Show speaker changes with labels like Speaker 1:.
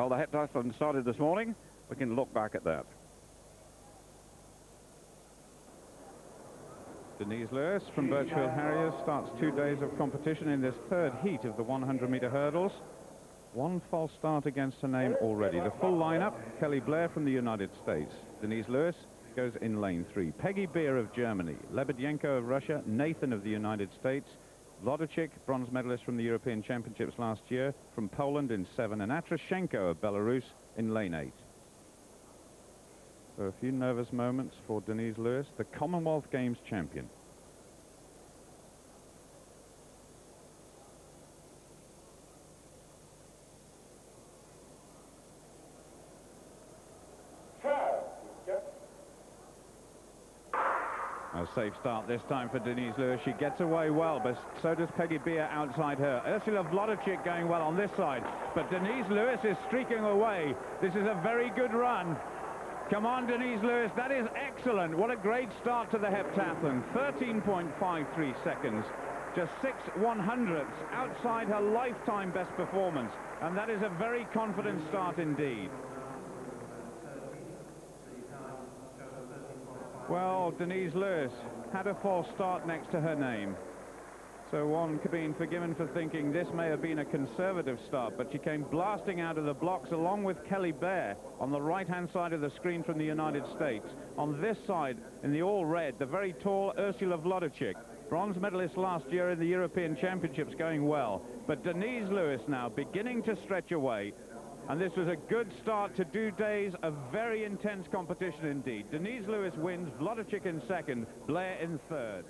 Speaker 1: Well, the heptathlon started this morning. We can look back at that. Denise Lewis from Birchfield Harriers starts two days of competition in this third heat of the 100-meter hurdles. One false start against her name already. The full lineup, Kelly Blair from the United States. Denise Lewis goes in lane three. Peggy Beer of Germany. Lebedenko of Russia. Nathan of the United States. Wlodarczyk, bronze medalist from the European Championships last year, from Poland in seven. And Atrashenko of Belarus in lane eight. So a few nervous moments for Denise Lewis, the Commonwealth Games champion. A safe start this time for Denise Lewis. She gets away well, but so does Peggy Beer outside her. Ursula Wlodarczyk going well on this side, but Denise Lewis is streaking away. This is a very good run. Come on, Denise Lewis, that is excellent. What a great start to the heptathlon. 13.53 seconds. Just six one-hundredths outside her lifetime best performance. And that is a very confident start indeed. Well, Denise Lewis had a false start next to her name. So one could be forgiven for thinking this may have been a conservative start, but she came blasting out of the blocks along with Kelly Blair on the right-hand side of the screen from the United States. On this side, in the all-red, the very tall Ursula Wlodarczyk, bronze medalist last year in the European Championships, going well. But Denise Lewis now beginning to stretch away, and this was a good start to two days of very intense competition indeed. Denise Lewis wins, Wlodarczyk in second, Blair in third.